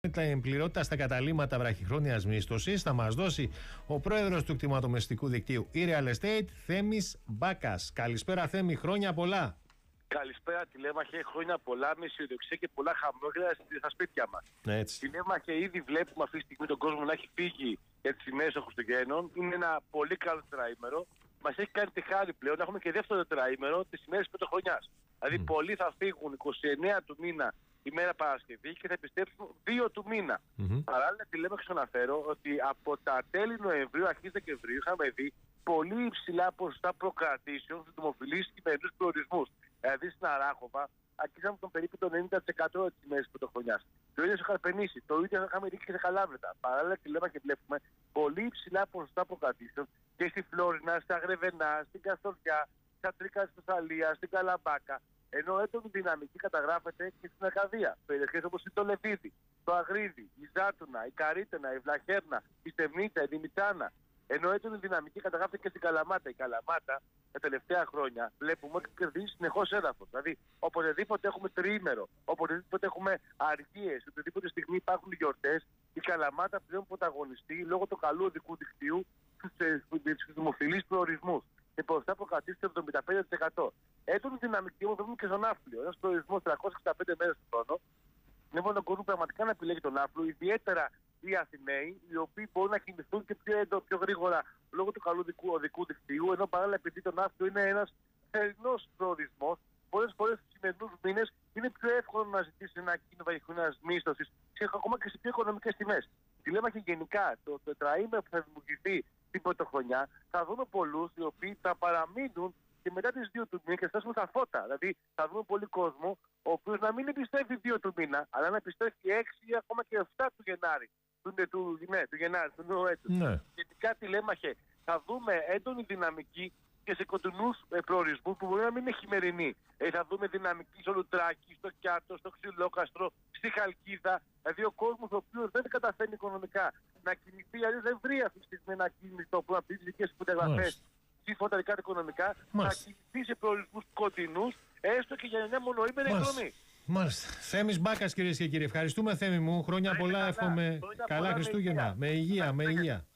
την πληρότητα στα καταλήμματα βραχυχρόνιας μίσθωσης θα μας δώσει ο πρόεδρος του κτηματομεστικού δικτύου e-real estate, Θέμης Μπάκας. Καλησπέρα, Θέμη, χρόνια πολλά. Καλησπέρα, τηλέμαχε. Χρόνια πολλά με αισιοδοξία και πολλά χαμόγελα στα σπίτια μας. Έτσι. Τηλέμαχε, ήδη βλέπουμε αυτή τη στιγμή τον κόσμο να έχει φύγει για τις ημέρε των Χριστουγέννων. Είναι ένα πολύ καλό τετραήμερο. Μας έχει κάνει τη χάρη πλέον να έχουμε και δεύτερο τετραήμερο τις ημέρε πρωτοχρονιά. Δηλαδή, πολλοί θα φύγουν 29 του μήνα ημέρα Παρασκευή και θα επιστρέψουν 2 του μήνα. Mm-hmm. Παράλληλα, τη λέμε και αναφέρω ότι από τα τέλη Νοεμβρίου, αρχέ Δεκεμβρίου, είχαμε δει πολύ υψηλά ποσοστά προκρατήσεων στους δημοφιλείς σημερινού προορισμούς. Δηλαδή στην Αράχοβα, αρχίσαμε τον περίπου το 90% τη ημέρα πρωτοχρονιάς. Το ίδιο στο Χαρπενήσι, το ίδιο είχαμε δει και σε Χαλάβρετα. Παράλληλα, τη λέμε και βλέπουμε πολύ υψηλά ποσοστά προκρατήσεων και στη Φλόρινα, στα Γρεβενά, στην Καστοριά, στα Τρίκας της Θεσσαλίας, στην Καλαμπάκα. Ενώ έντονη δυναμική καταγράφεται και στην Ακαδία. Περιοχές όπως το Λεβίδι, το Αγρίδι, η Ζάτουνα, η Καρίτενα, η Βλαχέρνα, η Στεμνίτσα, η Δημητάνα. Ενώ έντονη δυναμική καταγράφεται και στην Καλαμάτα. Η Καλαμάτα τα τελευταία χρόνια βλέπουμε ότι κερδίζει συνεχώς έδαφος. Δηλαδή, οποτεδήποτε έχουμε τριήμερο, οποτεδήποτε έχουμε αργίες, οποτεδήποτε στιγμή υπάρχουν γιορτές, η Καλαμάτα πλέον πρωταγωνιστεί λόγω του καλού οδικού δικτύου στους δημοφιλείς προορισμούς. Και ποσοστά προκατήσει το 75%. Έντονη δυναμική όμω βλέπουμε και στον Ναύπλιο. Ένας προορισμό 365 μέρες το χρόνο. Βλέπουμε τον κόσμο πραγματικά να επιλέγει τον Ναύπλιο, ιδιαίτερα οι Αθηναίοι, οι οποίοι μπορούν να κινηθούν και πιο, έντο, πιο γρήγορα λόγω του καλού δικού, οδικού δικτύου. Ενώ παράλληλα, επειδή το Ναύπλιο είναι ένας θερινός προορισμός, πολλές φορές στους σημερινούς μήνες είναι πιο εύκολο να ζητήσει ένα κίνημα ένα μίσθωσης και ακόμα και σε πιο οικονομικές τιμές. Τη λέμε και γενικά το τετραήμερο που θα δημιουργηθεί την πρωτοχρονιά, θα δούμε πολλούς οι οποίοι θα παραμείνουν και μετά τις 2 του μήνα και φτάσουμε στα φώτα. Δηλαδή θα δούμε πολύ κόσμο ο οποίος να μην επιστρέφει 2 του μήνα, αλλά να επιστρέφει 6 ή ακόμα και 7 του Γενάρη. Του, του, ναι, του Γενάρη, του νέου έτους. Ναι. Σχετικά τηλέμαχε, θα δούμε έντονη δυναμική και σε κοντινούς ε, προορισμούς που μπορεί να μην είναι χειμερινή. Ε, θα δούμε δυναμική στο Λουτράκι, στο Κιάτο, στο Ξυλόκαστρο, στη Χαλκίδα. Δηλαδή ο κόσμος ο οποίος δεν καταφέρνει οικονομικά να κινηθεί, αλλιώς δεν βρει αυτή τη στιγμή ένα κίνητο που να πει δικέ προδιαγραφέ ή φωταρικά οικονομικά, να κινηθεί σε προορισμούς κοντινούς, έστω και για μια μονοήμερη εκδρομή. Μάλιστα. Θέμης Μπάκας, κυρίες και κύριοι. Ευχαριστούμε, Θέμη μου. Χρόνια πολλά, εύχομαι. Καλά Χριστούγεννα. Με υγεία, με υγεία.